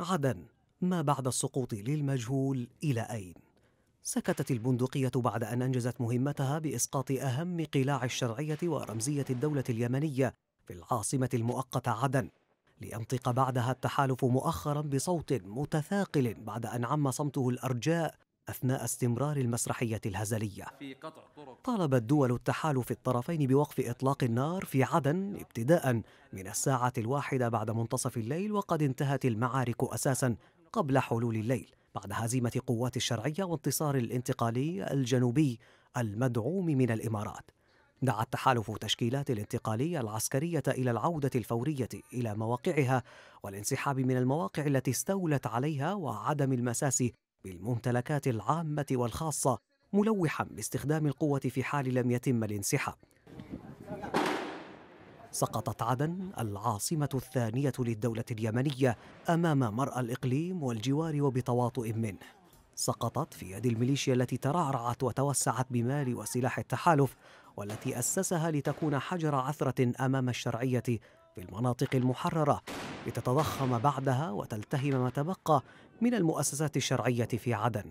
عدن ما بعد السقوط للمجهول إلى أين؟ سكتت البندقية بعد أن أنجزت مهمتها بإسقاط أهم قلاع الشرعية ورمزية الدولة اليمنية في العاصمة المؤقتة عدن لينطق بعدها التحالف مؤخرا بصوت متثاقل بعد أن عم صمته الأرجاء أثناء استمرار المسرحية الهزلية. طالبت دول التحالف الطرفين بوقف إطلاق النار في عدن ابتداء من الساعة الواحدة بعد منتصف الليل وقد انتهت المعارك أساسا قبل حلول الليل. بعد هزيمة قوات الشرعية وانتصار الانتقالي الجنوبي المدعوم من الإمارات. دعا التحالف تشكيلات الانتقالية العسكرية إلى العودة الفورية إلى مواقعها والانسحاب من المواقع التي استولت عليها وعدم المساس بالممتلكات العامة والخاصة ملوحا باستخدام القوة في حال لم يتم الانسحاب. سقطت عدن العاصمة الثانية للدولة اليمنية أمام مرأى الإقليم والجوار وبتواطؤ منه. سقطت في يد الميليشيا التي ترعرعت وتوسعت بمال وسلاح التحالف والتي أسسها لتكون حجر عثرة أمام الشرعية في المناطق المحررة لتتضخم بعدها وتلتهم ما تبقى من المؤسسات الشرعية في عدن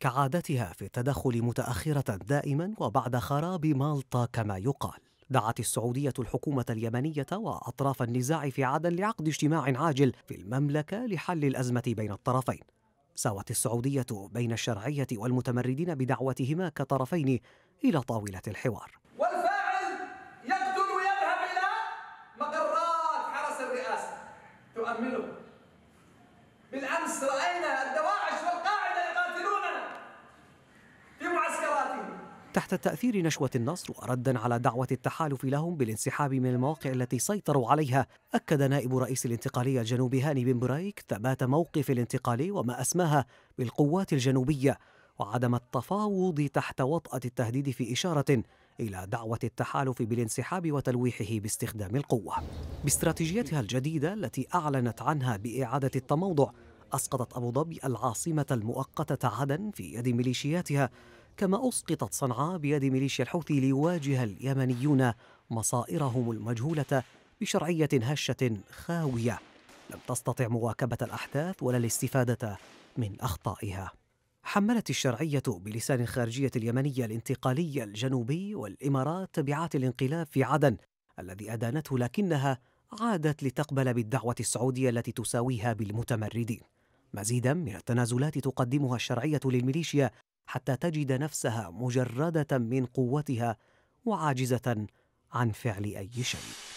كعادتها في التدخل متأخرة دائما وبعد خراب مالطا كما يقال. دعت السعودية الحكومة اليمنية وأطراف النزاع في عدن لعقد اجتماع عاجل في المملكة لحل الأزمة بين الطرفين. ساوت السعودية بين الشرعية والمتمردين بدعوتهما كطرفين إلى طاولة الحوار. بالأمس رأينا الدواعش والقاعدة يقاتلوننا في معسكراتهم. تحت تأثير نشوة النصر وردا على دعوة التحالف لهم بالانسحاب من المواقع التي سيطروا عليها أكد نائب رئيس الانتقالية الجنوبي هاني بن برايك ثبات موقف الانتقالي وما أسماها بالقوات الجنوبية وعدم التفاوض تحت وطأة التهديد في إشارة إلى دعوة التحالف بالانسحاب وتلويحه باستخدام القوة. باستراتيجيتها الجديدة التي أعلنت عنها بإعادة التموضع أسقطت أبو ظبي العاصمة المؤقتة عدن في يد ميليشياتها كما أسقطت صنعاء بيد ميليشيا الحوثي ليواجه اليمنيون مصائرهم المجهولة بشرعية هشة خاوية. لم تستطع مواكبة الأحداث ولا الاستفادة من أخطائها. حملت الشرعية بلسان الخارجية اليمنية الانتقالي الجنوبي والإمارات تبعات الانقلاب في عدن الذي أدانته لكنها عادت لتقبل بالدعوة السعودية التي تساويها بالمتمردين. مزيدا من التنازلات تقدمها الشرعية للميليشيا حتى تجد نفسها مجردة من قوتها وعاجزة عن فعل أي شيء.